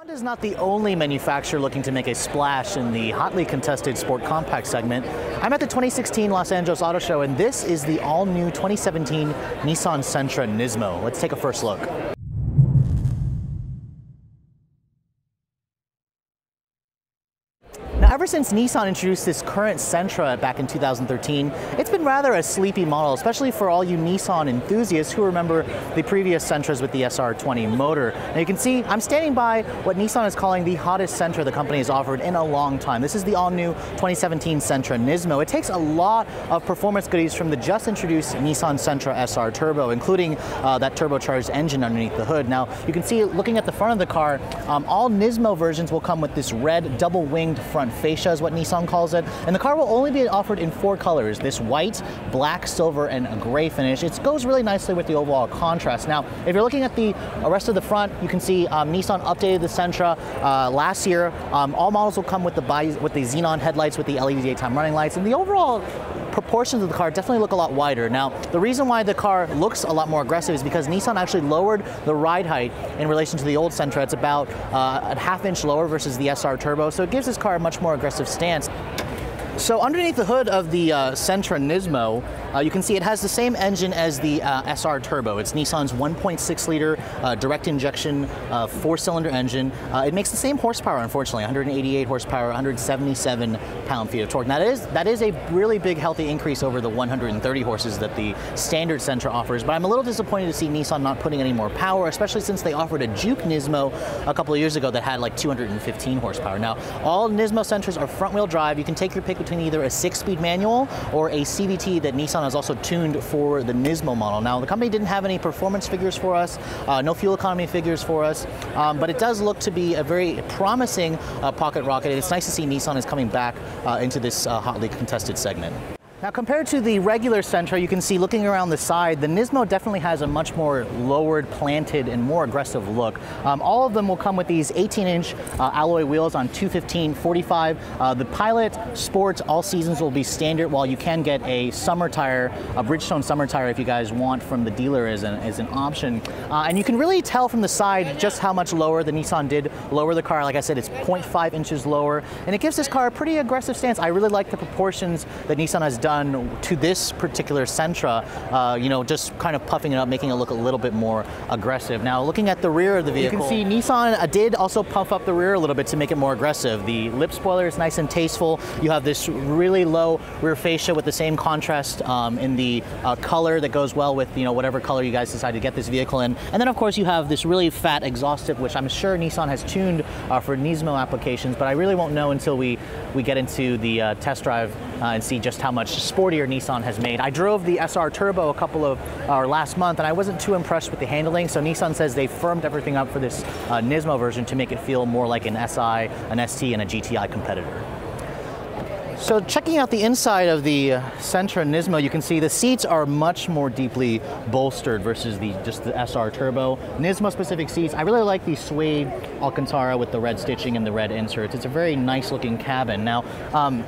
Honda is not the only manufacturer looking to make a splash in the hotly contested sport compact segment. I'm at the 2016 Los Angeles Auto Show, and this is the all-new 2017 Nissan Sentra Nismo. Let's take a first look. Since Nissan introduced this current Sentra back in 2013, it's been rather a sleepy model, especially for all you Nissan enthusiasts who remember the previous Sentras with the SR20 motor. Now you can see I'm standing by what Nissan is calling the hottest Sentra the company has offered in a long time. This is the all-new 2017 Sentra Nismo. It takes a lot of performance goodies from the just introduced Nissan Sentra SR Turbo, including uh, that turbocharged engine underneath the hood. Now you can see looking at the front of the car, um, all Nismo versions will come with this red double-winged front fascia is what Nissan calls it. And the car will only be offered in four colors, this white, black, silver, and a gray finish. It goes really nicely with the overall contrast. Now, if you're looking at the rest of the front, you can see um, Nissan updated the Sentra uh, last year. Um, all models will come with the, with the xenon headlights with the LED daytime running lights, and the overall proportions of the car definitely look a lot wider. Now, the reason why the car looks a lot more aggressive is because Nissan actually lowered the ride height in relation to the old Sentra. It's about uh, a half inch lower versus the SR Turbo, so it gives this car a much more aggressive stance. So underneath the hood of the uh, Sentra Nismo, uh, you can see it has the same engine as the uh, SR Turbo. It's Nissan's 1.6 liter uh, direct injection uh, four cylinder engine. Uh, it makes the same horsepower, unfortunately, 188 horsepower, 177 pound feet of torque. Now that is, that is a really big healthy increase over the 130 horses that the standard Sentra offers, but I'm a little disappointed to see Nissan not putting any more power, especially since they offered a Juke Nismo a couple of years ago that had like 215 horsepower. Now, all Nismo Sentras are front wheel drive. You can take your pick between either a six-speed manual or a CVT that Nissan has also tuned for the Nismo model. Now, the company didn't have any performance figures for us, uh, no fuel economy figures for us, um, but it does look to be a very promising uh, pocket rocket. It's nice to see Nissan is coming back uh, into this uh, hotly contested segment. Now compared to the regular Sentra, you can see looking around the side, the Nismo definitely has a much more lowered, planted, and more aggressive look. Um, all of them will come with these 18-inch uh, alloy wheels on 215 45. Uh, the Pilot Sports all seasons will be standard, while you can get a summer tire, a Bridgestone summer tire if you guys want from the dealer as an, as an option. Uh, and you can really tell from the side just how much lower the Nissan did lower the car. Like I said, it's 0.5 inches lower, and it gives this car a pretty aggressive stance. I really like the proportions that Nissan has done done to this particular Sentra, uh, you know, just kind of puffing it up, making it look a little bit more aggressive. Now, looking at the rear of the vehicle, you can see Nissan uh, did also puff up the rear a little bit to make it more aggressive. The lip spoiler is nice and tasteful. You have this really low rear fascia with the same contrast um, in the uh, color that goes well with, you know, whatever color you guys decide to get this vehicle in. And then, of course, you have this really fat exhaust tip, which I'm sure Nissan has tuned uh, for Nismo applications, but I really won't know until we, we get into the uh, test drive and see just how much sportier Nissan has made. I drove the SR Turbo a couple of, or last month, and I wasn't too impressed with the handling, so Nissan says they firmed everything up for this uh, Nismo version to make it feel more like an SI, an ST, and a GTI competitor. So checking out the inside of the uh, Sentra Nismo, you can see the seats are much more deeply bolstered versus the just the SR Turbo. Nismo specific seats, I really like the suede Alcantara with the red stitching and the red inserts. It's a very nice looking cabin. Now, um,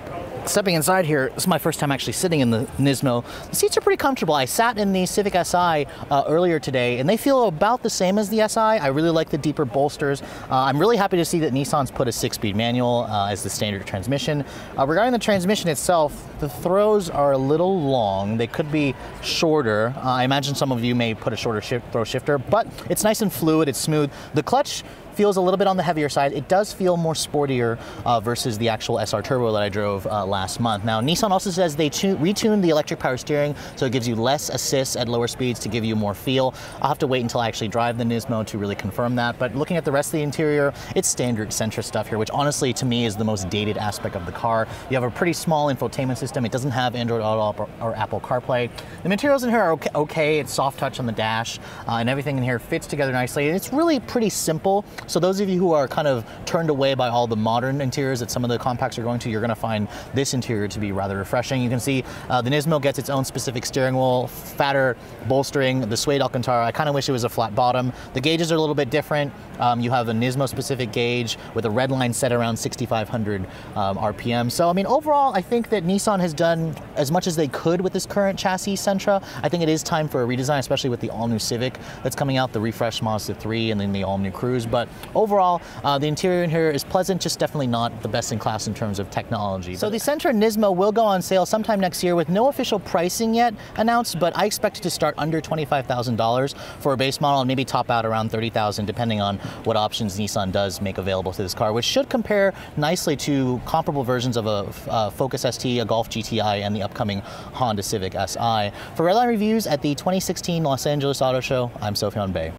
stepping inside here, this is my first time actually sitting in the Nismo. The seats are pretty comfortable. I sat in the Civic Si uh, earlier today, and they feel about the same as the Si. I really like the deeper bolsters. Uh, I'm really happy to see that Nissan's put a six-speed manual uh, as the standard transmission. Uh, regarding the transmission itself, the throws are a little long. They could be shorter. Uh, I imagine some of you may put a shorter throw shifter, but it's nice and fluid. It's smooth. The clutch feels a little bit on the heavier side. It does feel more sportier uh, versus the actual SR Turbo that I drove uh, last month. Now, Nissan also says they retuned the electric power steering, so it gives you less assists at lower speeds to give you more feel. I'll have to wait until I actually drive the Nismo to really confirm that, but looking at the rest of the interior, it's standard Sentra stuff here, which honestly to me is the most dated aspect of the car. You have a pretty small infotainment system. It doesn't have Android Auto or Apple CarPlay. The materials in here are okay. It's soft touch on the dash, uh, and everything in here fits together nicely. It's really pretty simple. So those of you who are kind of turned away by all the modern interiors that some of the compacts are going to, you're going to find this interior to be rather refreshing. You can see uh, the Nismo gets its own specific steering wheel, fatter bolstering, the suede Alcantara. I kind of wish it was a flat bottom. The gauges are a little bit different. Um, you have a Nismo specific gauge with a red line set around 6,500 um, RPM. So, I mean, overall, I think that Nissan has done as much as they could with this current chassis Sentra. I think it is time for a redesign, especially with the all new Civic that's coming out, the refreshed Mazda 3, and then the all new Cruze. But overall, uh, the interior in here is pleasant, just definitely not the best in class in terms of technology. So the Sentra Nismo will go on sale sometime next year with no official pricing yet announced, but I expect it to start under $25,000 for a base model and maybe top out around 30,000 depending on what options Nissan does make available to this car, which should compare nicely to comparable versions of a uh, Focus ST, a Golf GTI, and the upcoming Honda Civic Si. For Redline Reviews at the 2016 Los Angeles Auto Show, I'm Sofyan Bey.